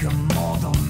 make them all the